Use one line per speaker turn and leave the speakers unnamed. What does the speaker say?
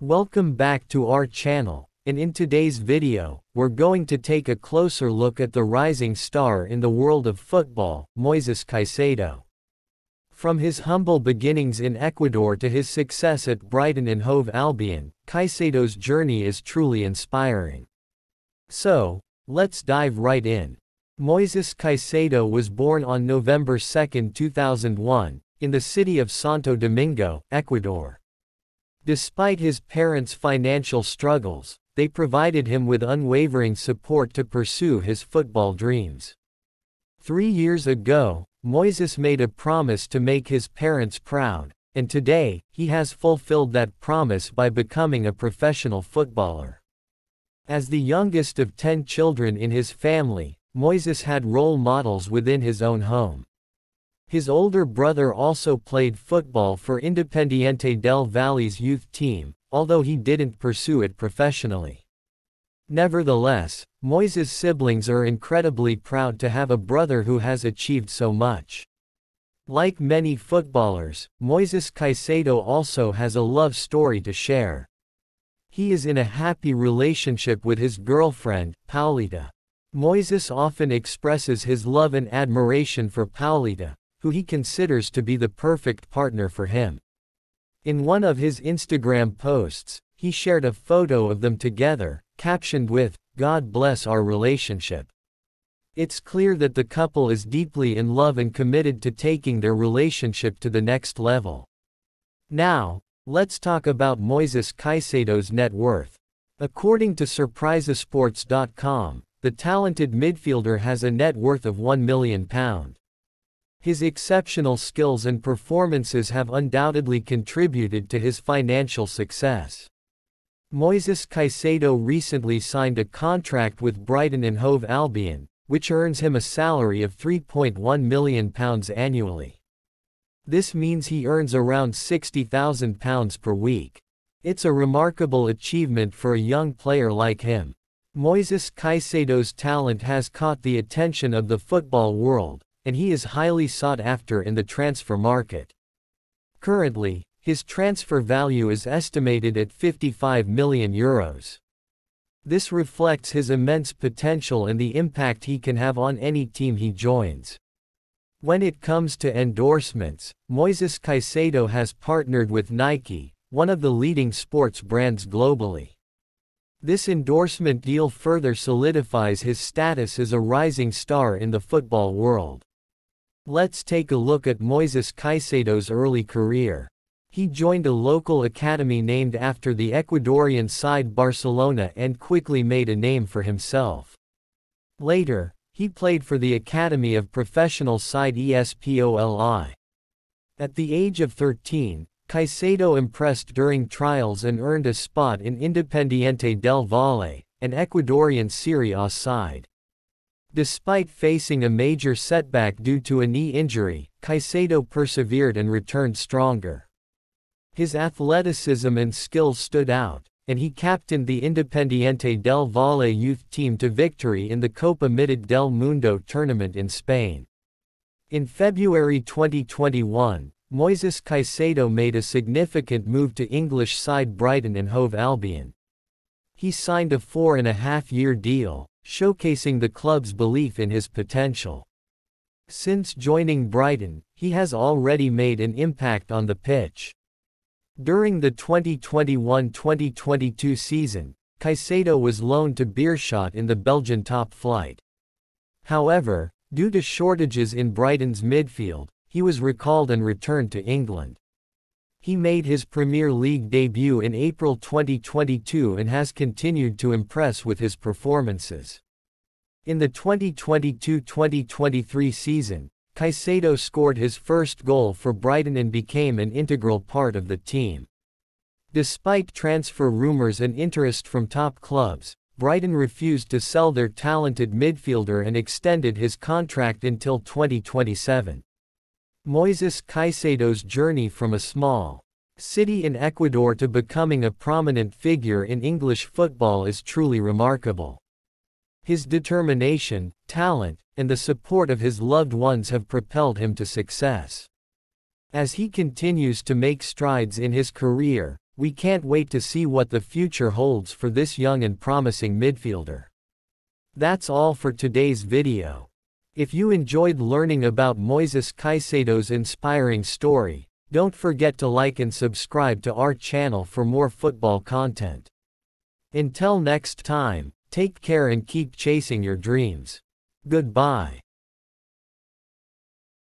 Welcome back to our channel, and in today's video, we're going to take a closer look at the rising star in the world of football, Moises Caicedo. From his humble beginnings in Ecuador to his success at Brighton and Hove Albion, Caicedo's journey is truly inspiring. So, let's dive right in. Moises Caicedo was born on November 2, 2001, in the city of Santo Domingo, Ecuador. Despite his parents' financial struggles, they provided him with unwavering support to pursue his football dreams. Three years ago, Moises made a promise to make his parents proud, and today, he has fulfilled that promise by becoming a professional footballer. As the youngest of ten children in his family, Moises had role models within his own home. His older brother also played football for Independiente del Valle's youth team, although he didn't pursue it professionally. Nevertheless, Moises' siblings are incredibly proud to have a brother who has achieved so much. Like many footballers, Moises Caicedo also has a love story to share. He is in a happy relationship with his girlfriend, Paulita. Moises often expresses his love and admiration for Paulita, who he considers to be the perfect partner for him. In one of his Instagram posts, he shared a photo of them together, captioned with, God bless our relationship. It's clear that the couple is deeply in love and committed to taking their relationship to the next level. Now, let's talk about Moises Caicedo's net worth. According to SurpriseSports.com, the talented midfielder has a net worth of £1 million. His exceptional skills and performances have undoubtedly contributed to his financial success. Moises Caicedo recently signed a contract with Brighton and Hove Albion, which earns him a salary of £3.1 million annually. This means he earns around £60,000 per week. It's a remarkable achievement for a young player like him. Moises Caicedo's talent has caught the attention of the football world, and he is highly sought after in the transfer market. Currently, his transfer value is estimated at 55 million euros. This reflects his immense potential and the impact he can have on any team he joins. When it comes to endorsements, Moises Caicedo has partnered with Nike, one of the leading sports brands globally. This endorsement deal further solidifies his status as a rising star in the football world. Let's take a look at Moises Caicedo's early career. He joined a local academy named after the Ecuadorian side Barcelona and quickly made a name for himself. Later, he played for the academy of professional side ESPOLI. At the age of 13, Caicedo impressed during trials and earned a spot in Independiente del Valle, an Ecuadorian Serie A side. Despite facing a major setback due to a knee injury, Caicedo persevered and returned stronger. His athleticism and skill stood out, and he captained the Independiente del Valle youth team to victory in the Copa Mitad del Mundo tournament in Spain. In February 2021, Moises Caicedo made a significant move to English side Brighton and Hove Albion. He signed a four-and-a-half-year deal, showcasing the club's belief in his potential. Since joining Brighton, he has already made an impact on the pitch. During the 2021-2022 season, Caicedo was loaned to Beerschot in the Belgian top flight. However, due to shortages in Brighton's midfield, he was recalled and returned to England. He made his Premier League debut in April 2022 and has continued to impress with his performances. In the 2022-2023 season, Caicedo scored his first goal for Brighton and became an integral part of the team. Despite transfer rumors and interest from top clubs, Brighton refused to sell their talented midfielder and extended his contract until 2027. Moises Caicedo's journey from a small city in Ecuador to becoming a prominent figure in English football is truly remarkable. His determination, talent, and the support of his loved ones have propelled him to success. As he continues to make strides in his career, We can't wait to see what the future holds for this young and promising midfielder. That's all for today's video. If you enjoyed learning about Moises Caicedo's inspiring story, don't forget to like and subscribe to our channel for more football content. Until next time, take care and keep chasing your dreams. Goodbye.